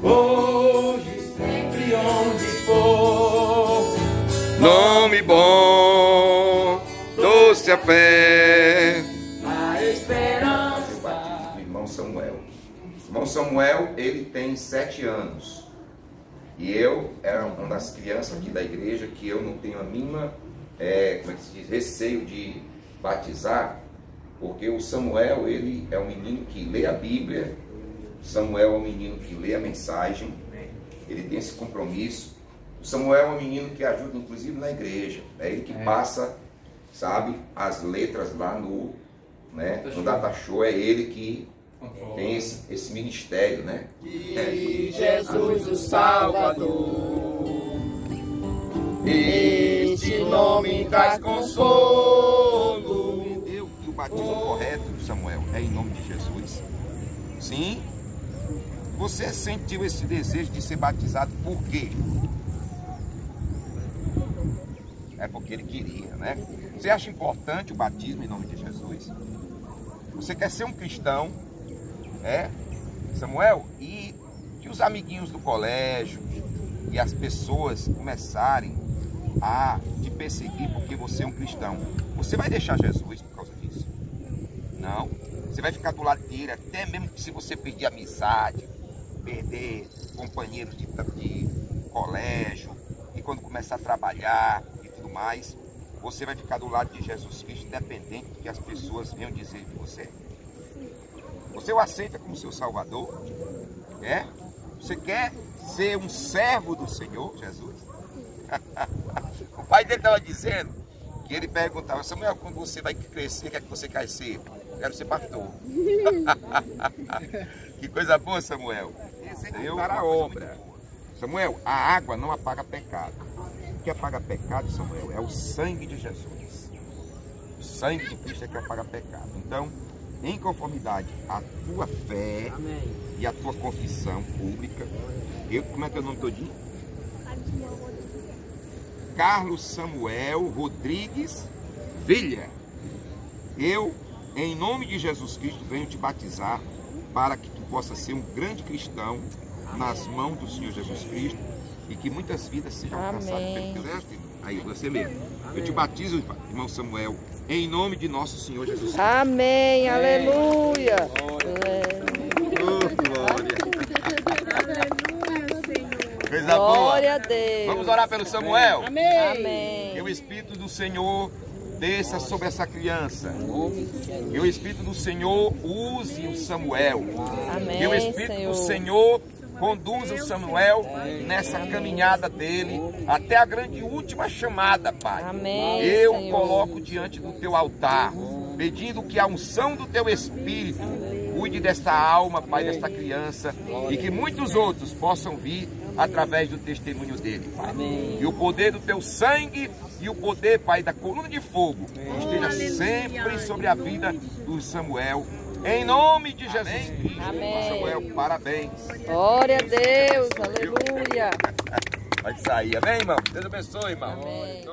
Hoje, sempre, onde for. Nome bom, doce a fé. A esperança. do irmão Samuel. O irmão Samuel, ele tem sete anos. E eu era uma das crianças aqui da igreja que eu não tenho a mínima, é, como é que se diz, receio de batizar, porque o Samuel, ele é um menino que lê a Bíblia, Samuel é um menino que lê a mensagem, ele tem esse compromisso. O Samuel é um menino que ajuda, inclusive, na igreja. É ele que passa, sabe, as letras lá no, né, no data show. É ele que tem esse, esse ministério, né? E Jesus o Salvador. Este nome traz consolo. Entendeu que o batismo correto, Samuel, é em nome de Jesus? Sim. Você sentiu esse desejo de ser batizado por quê? É porque ele queria, né? Você acha importante o batismo em nome de Jesus? Você quer ser um cristão, é? Samuel, e que os amiguinhos do colégio e as pessoas começarem a te perseguir porque você é um cristão. Você vai deixar Jesus por causa disso? Não. Você vai ficar do lado dele, até mesmo se você perder amizade, perder companheiros de, de colégio, e quando começar a trabalhar e tudo mais, você vai ficar do lado de Jesus Cristo, independente do que as pessoas venham dizer de você. Você o aceita como seu Salvador? É? Você quer ser um servo do Senhor, Jesus? o pai dele estava dizendo que ele perguntava, Samuel, quando você vai crescer, o que é que você quer ser? Quero ser pastor. que coisa boa, Samuel. Deu a obra. Samuel, a água não apaga pecado. O que apaga pecado, Samuel, é o sangue de Jesus. O sangue de Cristo é que apaga pecado. Então, em conformidade à tua fé e à tua confissão pública, eu, como é que é o nome todinho? Carlos Samuel Rodrigues Vilha. Eu, em nome de Jesus Cristo, venho te batizar para que tu possa ser um grande cristão nas mãos do Senhor Jesus Cristo e que muitas vidas sejam alcançadas pelo teu nome. Aí, você mesmo. Eu te batizo, irmão Samuel, em nome de nosso Senhor Jesus Cristo. Amém, aleluia. Oh, glória. Coisa boa. Glória a Deus. Vamos orar pelo Samuel? Amém. Que o Espírito do Senhor desça sobre essa criança. Que o Espírito do Senhor use o Samuel. Amém, Que o Espírito do Senhor conduza o Samuel nessa caminhada dele até a grande última chamada, Pai. Amém, Eu Senhor. coloco diante do teu altar, pedindo que a unção do teu Espírito cuide desta alma, Pai, desta criança, e que muitos outros possam vir através do testemunho dele, Pai. E o poder do teu sangue e o poder, Pai, da coluna de fogo esteja sempre sobre a vida do Samuel. Em nome de Jesus Cristo, Amém. Samuel, parabéns. Glória a Deus, aleluia. Pode sair, amém, irmão? Deus abençoe, irmão. Amém.